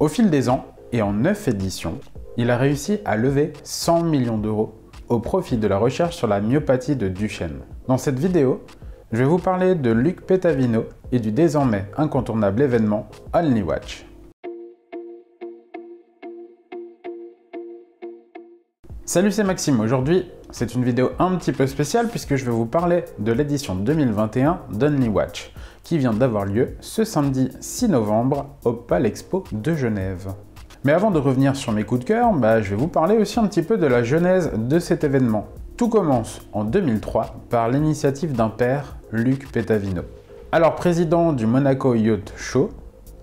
Au fil des ans, et en 9 éditions, il a réussi à lever 100 millions d'euros au profit de la recherche sur la myopathie de Duchenne. Dans cette vidéo, je vais vous parler de Luc Petavino et du désormais incontournable événement Only Watch. Salut, c'est Maxime. Aujourd'hui, c'est une vidéo un petit peu spéciale puisque je vais vous parler de l'édition 2021 d'Only Watch qui vient d'avoir lieu ce samedi 6 novembre au Palexpo de Genève. Mais avant de revenir sur mes coups de cœur, bah, je vais vous parler aussi un petit peu de la genèse de cet événement. Tout commence en 2003 par l'initiative d'un père, Luc Petavino. Alors président du Monaco Yacht Show,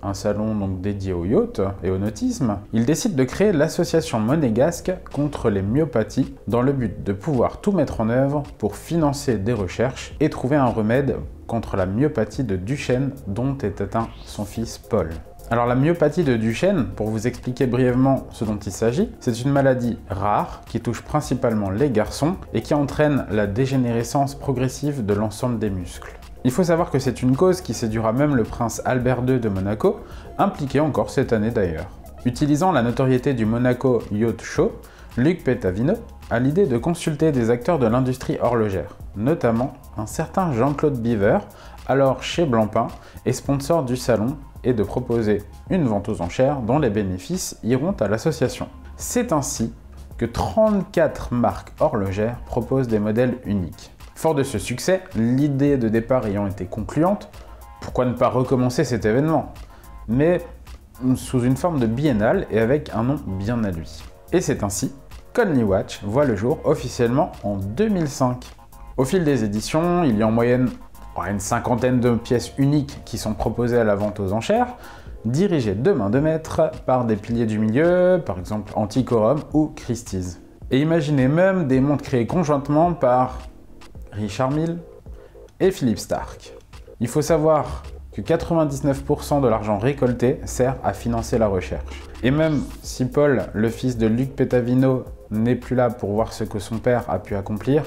un salon donc dédié au yacht et au nautisme, il décide de créer l'association monégasque contre les myopathies dans le but de pouvoir tout mettre en œuvre pour financer des recherches et trouver un remède contre la myopathie de Duchenne dont est atteint son fils Paul. Alors la myopathie de Duchenne, pour vous expliquer brièvement ce dont il s'agit, c'est une maladie rare qui touche principalement les garçons et qui entraîne la dégénérescence progressive de l'ensemble des muscles. Il faut savoir que c'est une cause qui séduira même le prince Albert II de Monaco, impliqué encore cette année d'ailleurs. Utilisant la notoriété du Monaco Yacht Show, Luc Petavino a l'idée de consulter des acteurs de l'industrie horlogère, notamment un certain Jean-Claude Beaver, alors chez Blancpain et sponsor du salon, et de proposer une vente aux enchères dont les bénéfices iront à l'association. C'est ainsi que 34 marques horlogères proposent des modèles uniques. Fort de ce succès, l'idée de départ ayant été concluante, pourquoi ne pas recommencer cet événement? Mais sous une forme de biennale et avec un nom bien à lui. Et c'est ainsi qu'Only Watch voit le jour officiellement en 2005. Au fil des éditions, il y a en moyenne une cinquantaine de pièces uniques qui sont proposées à la vente aux enchères, dirigées de main de maître par des piliers du milieu, par exemple Antiquorum ou Christie's. Et imaginez même des montres créées conjointement par Richard Mille et Philippe Stark. Il faut savoir que 99% de l'argent récolté sert à financer la recherche. Et même si Paul, le fils de Luc Petavino, n'est plus là pour voir ce que son père a pu accomplir,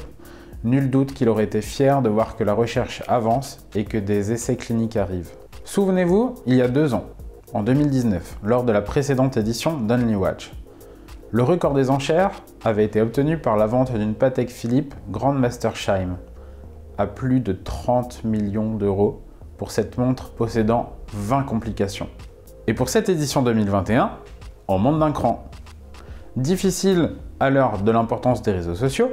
nul doute qu'il aurait été fier de voir que la recherche avance et que des essais cliniques arrivent. Souvenez-vous, il y a deux ans, en 2019, lors de la précédente édition d'Only Watch, le record des enchères avait été obtenu par la vente d'une Patek Philippe Grandmaster Shine à plus de 30 millions d'euros pour cette montre possédant 20 complications. Et pour cette édition 2021, on monte d'un cran. Difficile, à l'heure de l'importance des réseaux sociaux,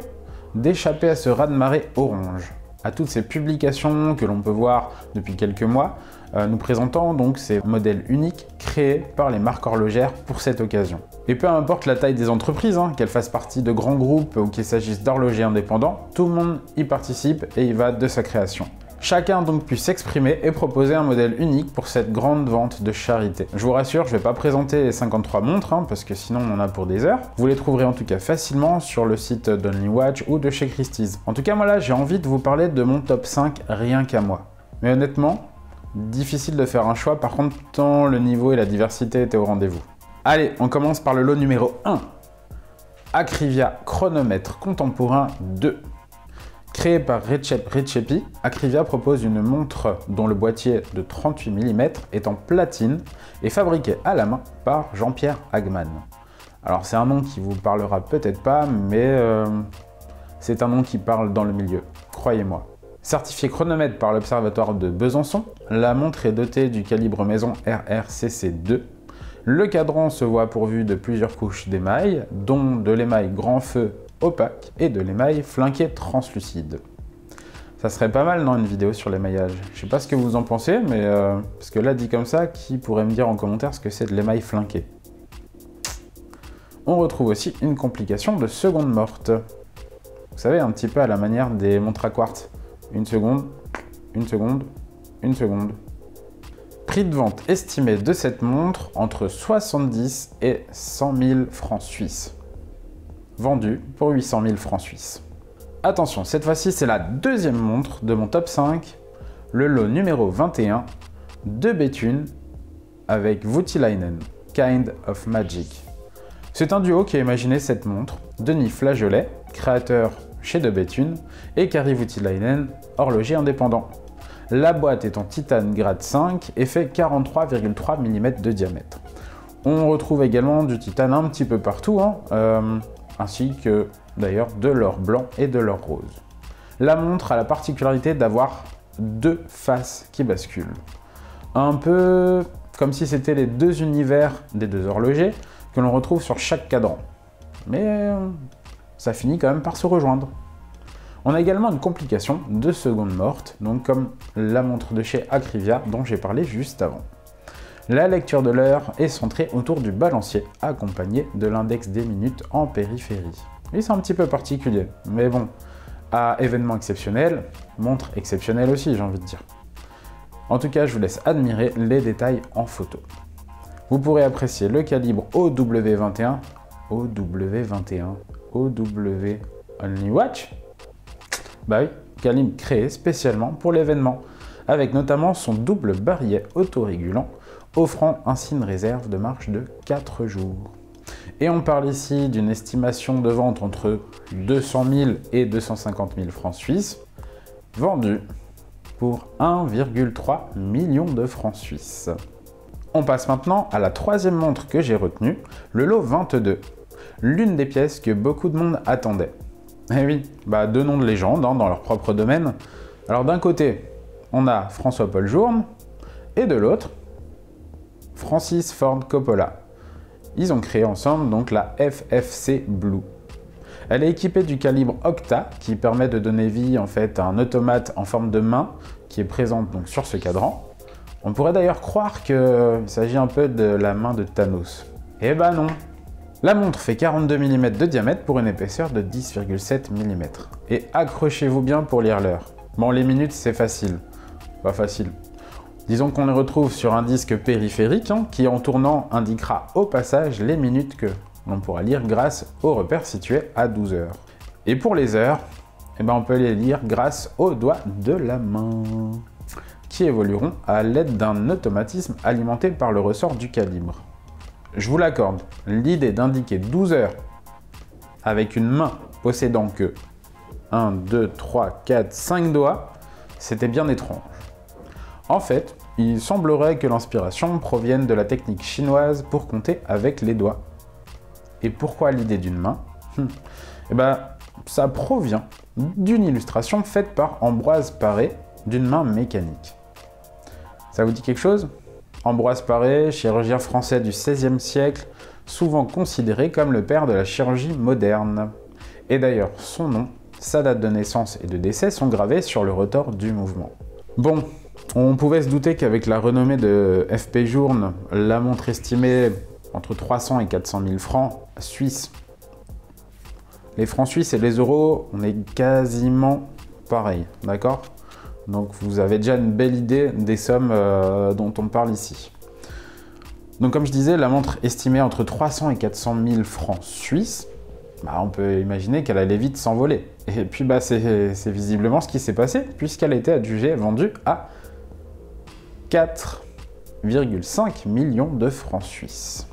d'échapper à ce raz-de-marée orange à toutes ces publications que l'on peut voir depuis quelques mois, euh, nous présentant donc ces modèles uniques créés par les marques horlogères pour cette occasion. Et peu importe la taille des entreprises, hein, qu'elles fassent partie de grands groupes ou qu'il s'agisse d'horlogers indépendants, tout le monde y participe et y va de sa création. Chacun donc pu s'exprimer et proposer un modèle unique pour cette grande vente de charité. Je vous rassure, je ne vais pas présenter les 53 montres, hein, parce que sinon on en a pour des heures. Vous les trouverez en tout cas facilement sur le site d'Only Watch ou de chez Christie's. En tout cas, moi là, j'ai envie de vous parler de mon top 5 rien qu'à moi. Mais honnêtement, difficile de faire un choix, par contre, tant le niveau et la diversité étaient au rendez-vous. Allez, on commence par le lot numéro 1. Acrivia Chronomètre Contemporain 2. Créé par Recep Recepi, Acrivia propose une montre dont le boîtier de 38 mm est en platine et fabriqué à la main par Jean-Pierre Hagman. Alors c'est un nom qui vous parlera peut-être pas, mais euh, c'est un nom qui parle dans le milieu, croyez-moi. Certifié chronomètre par l'Observatoire de Besançon, la montre est dotée du calibre maison RRCC2. Le cadran se voit pourvu de plusieurs couches d'émail, dont de l'émail grand feu opaque et de l'émail flanqué translucide. Ça serait pas mal dans une vidéo sur l'émaillage. Je sais pas ce que vous en pensez, mais euh, parce que là dit comme ça, qui pourrait me dire en commentaire ce que c'est de l'émail flanqué On retrouve aussi une complication de seconde morte. Vous savez, un petit peu à la manière des montres à quartz. Une seconde, une seconde, une seconde. Prix de vente estimé de cette montre entre 70 et 100 000 francs suisses vendu pour 800 000 francs suisses. Attention, cette fois-ci c'est la deuxième montre de mon top 5, le lot numéro 21 de Béthune avec Voutilainen, Kind of Magic. C'est un duo qui a imaginé cette montre, Denis Flageolet, créateur chez De Béthune, et Kari Voutilainen, horloger indépendant. La boîte est en titane grade 5 et fait 43,3 mm de diamètre. On retrouve également du titane un petit peu partout, hein, euh, ainsi que d'ailleurs de l'or blanc et de l'or rose. La montre a la particularité d'avoir deux faces qui basculent. Un peu comme si c'était les deux univers des deux horlogers que l'on retrouve sur chaque cadran. Mais euh, ça finit quand même par se rejoindre. On a également une complication de seconde morte, donc comme la montre de chez Acrivia dont j'ai parlé juste avant. La lecture de l'heure est centrée autour du balancier, accompagné de l'index des minutes en périphérie. Oui, c'est un petit peu particulier, mais bon, à événement exceptionnel, montre exceptionnelle aussi, j'ai envie de dire. En tout cas, je vous laisse admirer les détails en photo. Vous pourrez apprécier le calibre OW21, OW21, OW Only Watch Bah oui, calibre créé spécialement pour l'événement, avec notamment son double barillet autorégulant, offrant ainsi une réserve de marche de 4 jours. Et on parle ici d'une estimation de vente entre 200 000 et 250 000 francs suisses, vendue pour 1,3 million de francs suisses. On passe maintenant à la troisième montre que j'ai retenue, le lot 22, l'une des pièces que beaucoup de monde attendait. Eh oui, bah deux noms de légende hein, dans leur propre domaine. Alors d'un côté, on a François-Paul Journe, et de l'autre, Francis Ford Coppola. Ils ont créé ensemble donc la FFC Blue. Elle est équipée du calibre Octa qui permet de donner vie en fait à un automate en forme de main qui est présente donc sur ce cadran. On pourrait d'ailleurs croire qu'il s'agit un peu de la main de Thanos. Eh ben non La montre fait 42 mm de diamètre pour une épaisseur de 10,7 mm. Et accrochez-vous bien pour lire l'heure. Bon, les minutes c'est facile. Pas facile. Disons qu'on les retrouve sur un disque périphérique hein, qui en tournant indiquera au passage les minutes que l'on pourra lire grâce au repère situé à 12 heures. Et pour les heures, eh ben on peut les lire grâce aux doigts de la main, qui évolueront à l'aide d'un automatisme alimenté par le ressort du calibre. Je vous l'accorde, l'idée d'indiquer 12 heures avec une main possédant que 1, 2, 3, 4, 5 doigts, c'était bien étrange. En fait, il semblerait que l'inspiration provienne de la technique chinoise pour compter avec les doigts. Et pourquoi l'idée d'une main? Eh ben, ça provient d'une illustration faite par Ambroise Paré d'une main mécanique. Ça vous dit quelque chose? Ambroise Paré, chirurgien français du XVIe siècle, souvent considéré comme le père de la chirurgie moderne. Et d'ailleurs, son nom, sa date de naissance et de décès sont gravés sur le rotor du mouvement. Bon, on pouvait se douter qu'avec la renommée de FP Journe, la montre estimée entre 300 et 400 000 francs suisses les francs suisses et les euros, on est quasiment pareil, d'accord? Donc vous avez déjà une belle idée des sommes euh, dont on parle ici. Donc comme je disais, la montre estimée entre 300 et 400 000 francs suisses, bah, on peut imaginer qu'elle allait vite s'envoler. Et puis bah, c'est visiblement ce qui s'est passé, puisqu'elle a été adjugée vendue à 4,5 millions de francs suisses.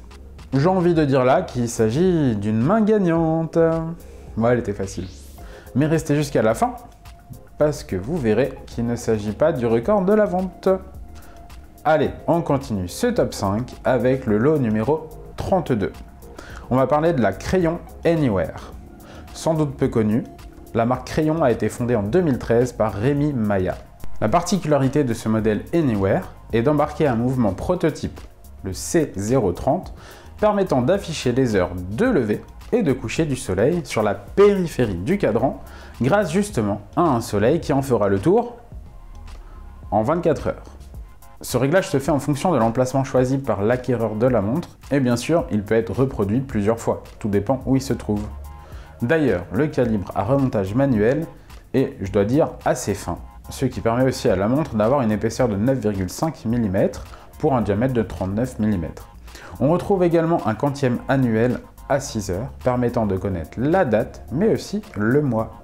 J'ai envie de dire là qu'il s'agit d'une main gagnante. Ouais, elle était facile. Mais restez jusqu'à la fin, parce que vous verrez qu'il ne s'agit pas du record de la vente. Allez, on continue ce top 5 avec le lot numéro 32. On va parler de la Crayon Anywhere. Sans doute peu connue, la marque Crayon a été fondée en 2013 par Rémi Maya. La particularité de ce modèle Anywhere est d'embarquer un mouvement prototype, le C030, permettant d'afficher les heures de lever et de coucher du soleil sur la périphérie du cadran grâce justement à un soleil qui en fera le tour en 24 heures. Ce réglage se fait en fonction de l'emplacement choisi par l'acquéreur de la montre et bien sûr il peut être reproduit plusieurs fois, tout dépend où il se trouve. D'ailleurs, le calibre à remontage manuel est, je dois dire, assez fin, ce qui permet aussi à la montre d'avoir une épaisseur de 9,5 mm pour un diamètre de 39 mm. On retrouve également un quantième annuel à 6 heures, permettant de connaître la date, mais aussi le mois.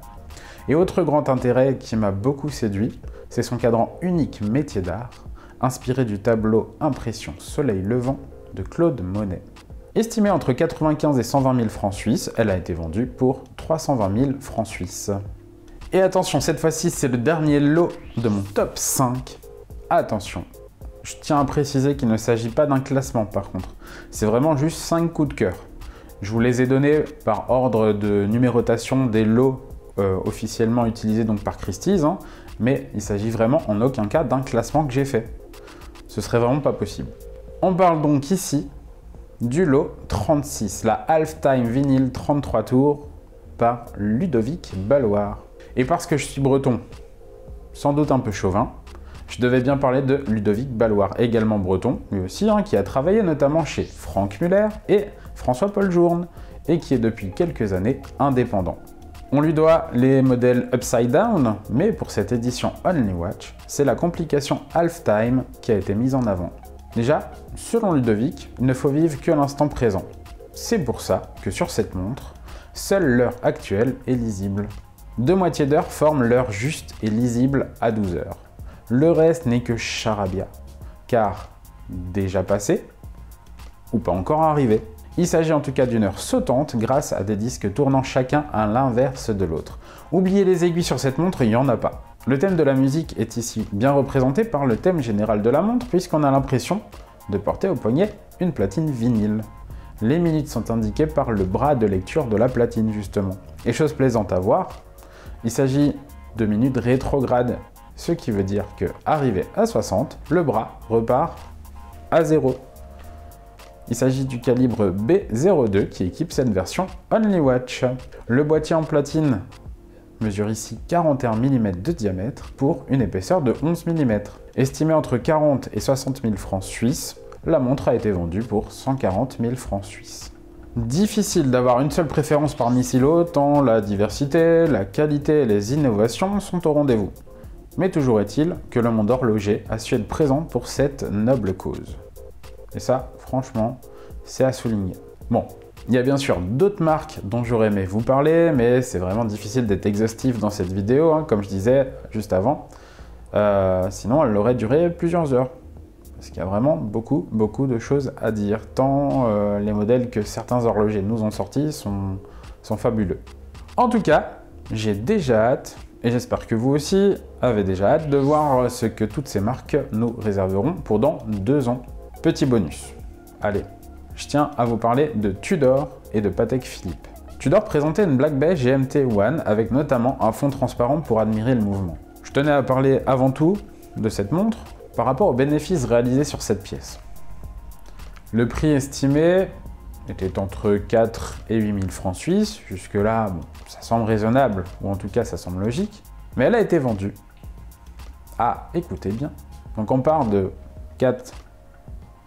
Et autre grand intérêt qui m'a beaucoup séduit, c'est son cadran unique métier d'art, inspiré du tableau Impression Soleil Levant de Claude Monet. Estimée entre 95 et 120 000 francs suisses, elle a été vendue pour 320 000 francs suisses. Et attention, cette fois-ci, c'est le dernier lot de mon top 5. Attention, Je tiens à préciser qu'il ne s'agit pas d'un classement par contre. C'est vraiment juste 5 coups de cœur. Je vous les ai donnés par ordre de numérotation des lots euh, officiellement utilisés donc par Christie's, hein, mais il s'agit vraiment en aucun cas d'un classement que j'ai fait. Ce serait vraiment pas possible. On parle donc ici du lot 36, la Halftime vinyle 33 tours par Ludovic Balloir. Et parce que je suis breton, sans doute un peu chauvin, je devais bien parler de Ludovic Balloir, également breton, lui aussi, hein, qui a travaillé notamment chez Franck Muller et François-Paul Journe, et qui est depuis quelques années indépendant. On lui doit les modèles Upside Down, mais pour cette édition Only Watch, c'est la complication Halftime qui a été mise en avant. Déjà, selon Ludovic, il ne faut vivre que l'instant présent. C'est pour ça que sur cette montre, seule l'heure actuelle est lisible. Deux moitiés d'heure forment l'heure juste et lisible à 12 heures. Le reste n'est que charabia, car déjà passé ou pas encore arrivé. Il s'agit en tout cas d'une heure sautante grâce à des disques tournant chacun à l'inverse de l'autre. Oubliez les aiguilles sur cette montre, il n'y en a pas. Le thème de la musique est ici bien représenté par le thème général de la montre puisqu'on a l'impression de porter au poignet une platine vinyle. Les minutes sont indiquées par le bras de lecture de la platine justement. Et chose plaisante à voir, il s'agit de minutes rétrogrades, ce qui veut dire que arrivé à 60, le bras repart à 0. Il s'agit du calibre B02 qui équipe cette version Only Watch. Le boîtier en platine mesure ici 41 mm de diamètre pour une épaisseur de 11 mm. Estimée entre 40 et 60 000 francs suisses, la montre a été vendue pour 140 000 francs suisses. Difficile d'avoir une seule préférence parmi si tant la diversité, la qualité et les innovations sont au rendez-vous. Mais toujours est-il que le monde horloger a su être présent pour cette noble cause. Et ça, franchement, c'est à souligner. Bon, il y a bien sûr d'autres marques dont j'aurais aimé vous parler, mais c'est vraiment difficile d'être exhaustif dans cette vidéo, hein, comme je disais juste avant. Euh, sinon, elle aurait duré plusieurs heures. Parce qu'il y a vraiment beaucoup, beaucoup de choses à dire. Tant euh, les modèles que certains horlogers nous ont sortis sont, sont fabuleux. En tout cas, j'ai déjà hâte, et j'espère que vous aussi avez déjà hâte de voir ce que toutes ces marques nous réserveront pour dans deux ans. Petit bonus. Allez, je tiens à vous parler de Tudor et de Patek Philippe. Tudor présentait une Black Bay GMT One avec notamment un fond transparent pour admirer le mouvement. Je tenais à parler avant tout de cette montre par rapport aux bénéfices réalisés sur cette pièce. Le prix estimé était entre 4 et 8 000 francs suisses. Jusque-là, ça semble raisonnable, ou en tout cas ça semble logique. Mais elle a été vendue à, écoutez bien, donc on parle de 4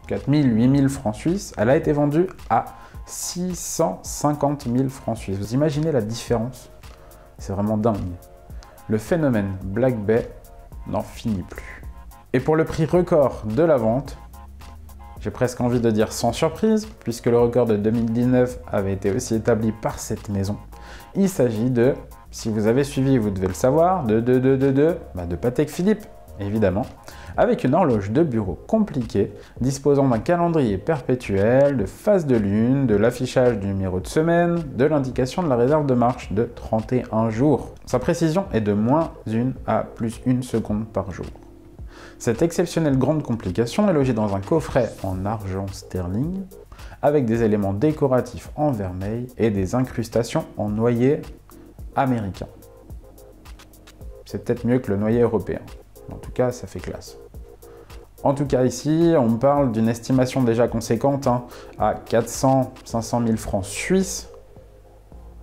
4 000, 8 000 francs suisses, elle a été vendue à 650 000 francs suisses. Vous imaginez la différence? C'est vraiment dingue. Le phénomène Black Bay n'en finit plus. Et pour le prix record de la vente, j'ai presque envie de dire sans surprise, puisque le record de 2019 avait été aussi établi par cette maison. Il s'agit de, si vous avez suivi, vous devez le savoir, de, de, de, de, de, bah de Patek Philippe, évidemment avec une horloge de bureau compliquée, disposant d'un calendrier perpétuel, de phase de lune, de l'affichage du numéro de semaine, de l'indication de la réserve de marche de 31 jours. Sa précision est de moins 1 à plus 1 seconde par jour. Cette exceptionnelle grande complication est logée dans un coffret en argent sterling, avec des éléments décoratifs en vermeil et des incrustations en noyer américain. C'est peut-être mieux que le noyer européen. En tout cas, ça fait classe. En tout cas ici, on parle d'une estimation déjà conséquente hein, à 400-500 000 francs suisses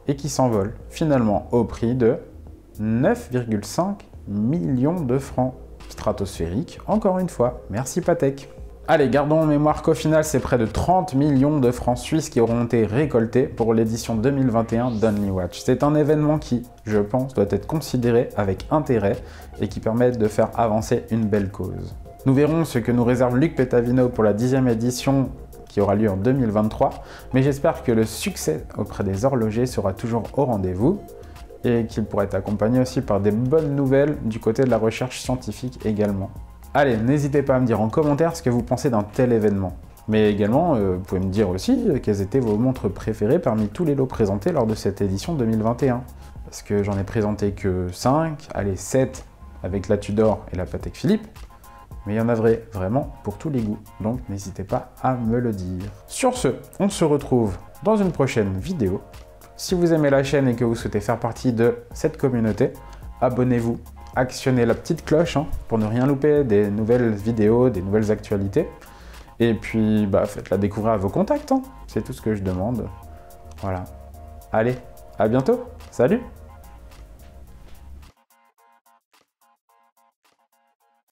et qui s'envole finalement au prix de 9,5 millions de francs stratosphériques. Encore une fois, merci Patek. Allez, gardons en mémoire qu'au final, c'est près de 30 millions de francs suisses qui auront été récoltés pour l'édition 2021 d'Only Watch. C'est un événement qui, je pense, doit être considéré avec intérêt et qui permet de faire avancer une belle cause. Nous verrons ce que nous réserve Luc Petavino pour la dixième édition qui aura lieu en 2023, mais j'espère que le succès auprès des horlogers sera toujours au rendez-vous et qu'il pourra être accompagné aussi par des bonnes nouvelles du côté de la recherche scientifique également. Allez, n'hésitez pas à me dire en commentaire ce que vous pensez d'un tel événement. Mais également, euh, vous pouvez me dire aussi euh, quelles étaient vos montres préférées parmi tous les lots présentés lors de cette édition 2021. Parce que j'en ai présenté que 5, allez 7 avec la Tudor et la Patek Philippe. Mais il y en a vraiment pour tous les goûts, donc n'hésitez pas à me le dire. Sur ce, on se retrouve dans une prochaine vidéo. Si vous aimez la chaîne et que vous souhaitez faire partie de cette communauté, abonnez-vous, actionnez la petite cloche hein, pour ne rien louper des nouvelles vidéos, des nouvelles actualités. Et puis, bah, faites-la découvrir à vos contacts, hein. c'est tout ce que je demande. Voilà. Allez, à bientôt, salut